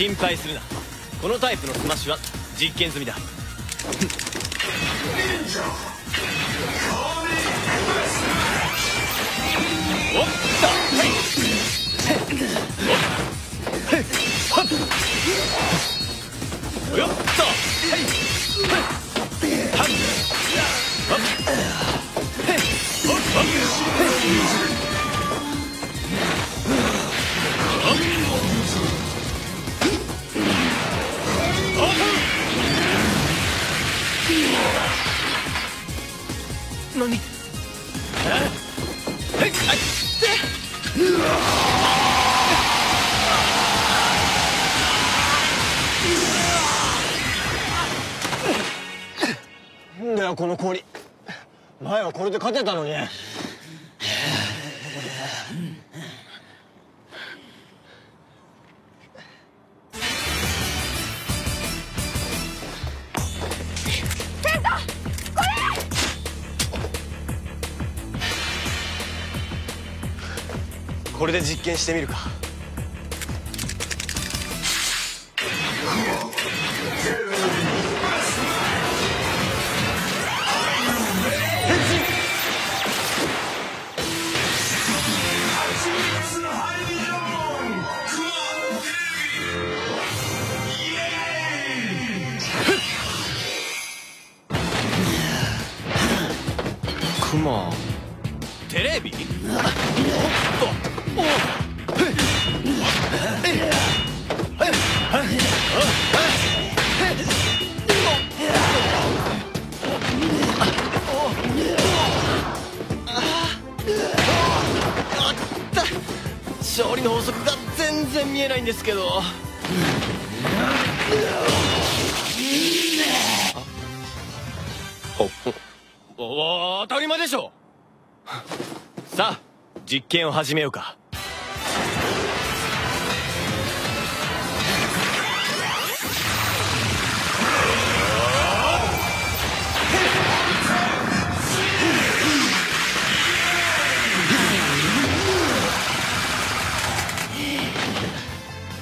心配するな。このタイプのスマッシュは実験済みだ。おっとはい。おっとはい何えはいなんだよこの氷。前はこれで勝てたのに。これで実験してみるか。クマ。テレビ？おっと勝利の法則が全然見えないんですけど。おお当たり前でしょ。さあ実験を始めようか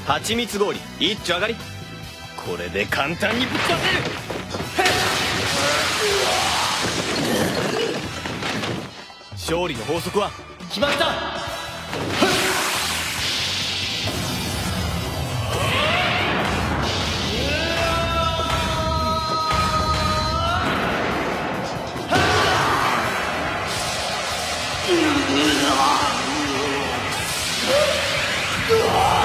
蜂蜜氷一丁上がり。これで簡単にぶっ壊せる。勝利の法則は決まった。うわ